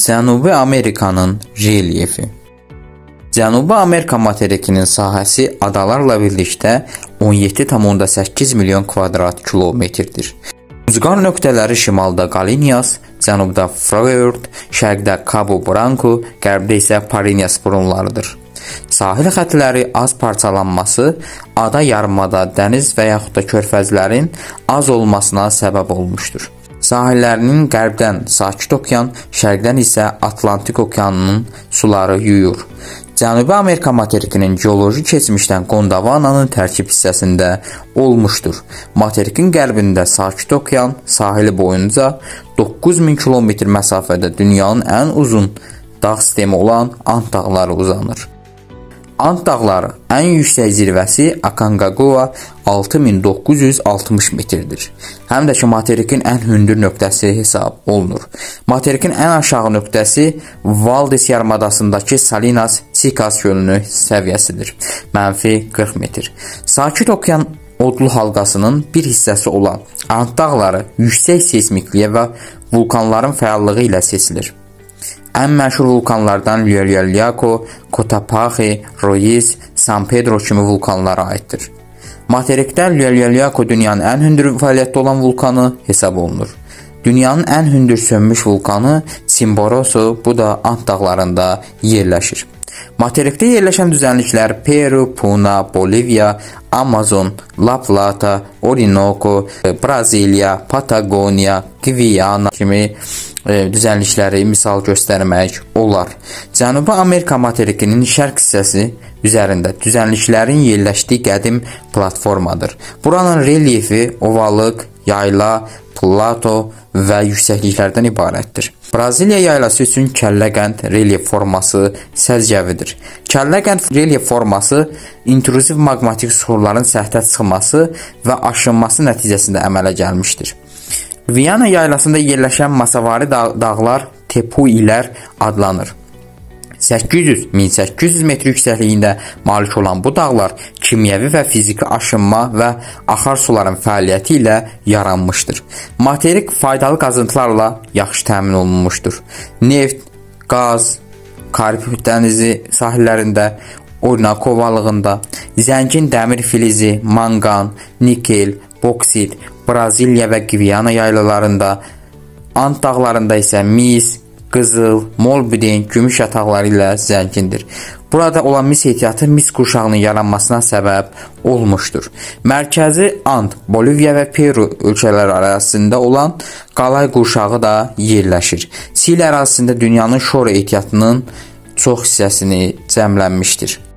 Cənubi Amerikanın relyefi Cənubi Amerika materikinin sahəsi adalarla birlikdə 17,8 milyon kvadrat kilometrdir. Uzqar nöqtələri şimalda Qalinyas, cənubda Freyord, şərqdə Cabo Branco, qərbdə isə Parinyas burunlarıdır. Sahil xəttləri az parçalanması ada yarımada dəniz və yaxud da körfəzlərin az olmasına səbəb olmuşdur. Sahillərinin qərbdən Sakit okean, şərqdən isə Atlantik okeanının suları yuyur. Cənubi Amerika materikinin geoloji keçmişdən Gondvananın tərkib hissəsində olmuşdur. Materikin qərbində Sakit okean sahili boyunca 9000 kilometr məsafədə dünyanın ən uzun dağ sistemi olan Ant dağları uzanır. Ant dağları ən yüksək zirvəsi Aconcagua 6960 metrdir. Həm də ki, materikin ən hündür nöqtəsi hesab olunur. Materikin ən aşağı nöqtəsi Valdes yarımadasındakı Salinas Chicas gölünün səviyyəsidir. Mənfi 40 metr. Sakit okean odlu halqasının bir hissəsi olan Ant dağları yüksək seysmikliyə və vulkanların fəallığı ilə seçilir. Ən məşhur vulkanlardan Llullaillaco, Cotopaxi, Ruiz, San Pedro kimi vulkanlara aiddir. Materikdə Llullaillaco dünyanın ən hündür fəaliyyətdə olan vulkanı hesab olunur. Dünyanın ən hündür sönmüş vulkanı Chimborazo, bu da Ant dağlarında yerləşir. Materikdə yerləşən düzənliklər Peru, Puna, Bolivya, Amazon, La Plata, Orinoco, Braziliya, Patagonia, Guyana kimi e, düzənlikləri misal göstərmək olar. Cənubi Amerika materikinin şərq hissəsi üzərində düzənliklərin yerləşdiyi qədim platformadır. Buranın relyefi ovalıq, yayla, plato və yüksəkliklərdən ibarətdir. Braziliya yaylası üçün kəlləqənd relyef forması səciyyəvidir. Kəlləqənd relyef forması intruziv maqmatik suxurların səthə çıxması və aşınması nəticəsində əmələ gəlmişdir. Viyana yaylasında yerləşən masavari dağ dağlar tepuilər adlanır. 800-1800 metr yüksəkliyində malik olan bu dağlar kimyəvi və fiziki aşınma və axar suların fəaliyyəti ilə yaranmışdır. Materik faydalı qazıntılarla yaxşı təmin olunmuşdur. Neft, qaz, Karib dənizi sahillərində, Orinoco ovalığında zəngin dəmir filizi, manqan, nikel, boksit, Braziliya və Gviyana yaylalarında, Ant dağlarında isə mis, qızıl, molbidin, gümüş yataqları ilə zəngindir. Burada olan mis ehtiyatı mis qurşağının yaranmasına səbəb olmuşdur. Mərkəzi Ant, Boliviya və Peru ölkələri arasında olan qalay qurşağı da yerləşir. Sil ərazisində dünyanın şor ehtiyatının çox hissəsini cəmlənmişdir.